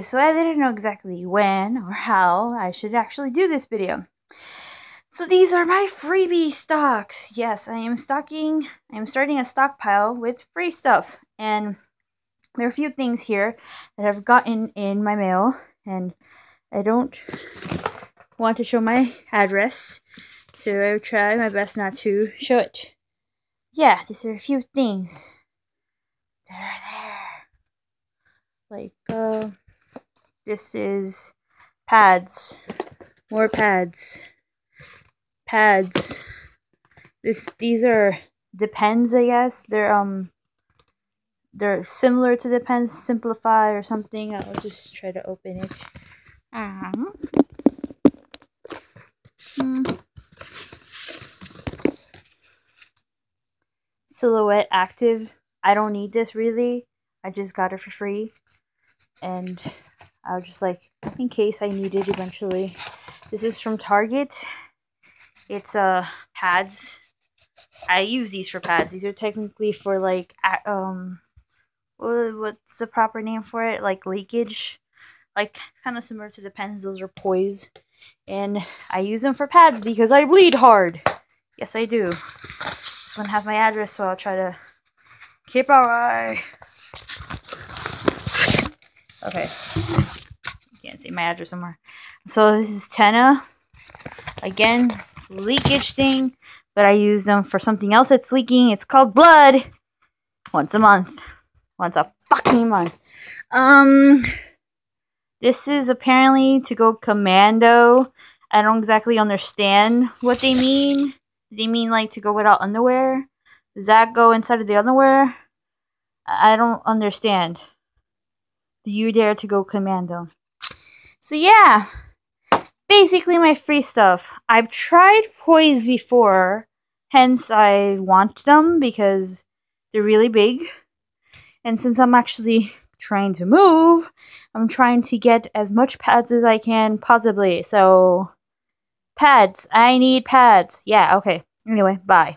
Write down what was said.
so I didn't know exactly when or how I should actually do this video. So these are my freebie stocks. Yes, I am stocking, I am starting a stockpile with free stuff. And there are a few things here that I've gotten in my mail, and I don't want to show my address, so I will try my best not to show it. Yeah, these are a few things that are there. Like, uh, this is pads, more pads, pads. This, these are depends, I guess. They're um they're similar to Depends Simplify or something. I'll just try to open it. Um, hmm. Silhouette Active. I don't need this really. I just got it for free. And I was just like, in case I need it eventually. This is from Target. It's uh pads. I use these for pads. These are technically for like um what's the proper name for it? Like leakage, like kind of similar to the pens. Those are poise, and I use them for pads because I bleed hard. Yes, I do. This one has my address, so I'll try to keep our eye. Okay, you can't see my address somewhere. So this is Tena. Again, leakage thing, but I use them for something else that's leaking. It's called blood. Once a month once a fucking month. Um, this is apparently to go commando. I don't exactly understand what they mean. They mean like to go without underwear? Does that go inside of the underwear? I don't understand. Do you dare to go commando? So yeah, basically my free stuff. I've tried poise before, hence I want them because they're really big. And since I'm actually trying to move, I'm trying to get as much pads as I can possibly. So, pads. I need pads. Yeah, okay. Anyway, bye.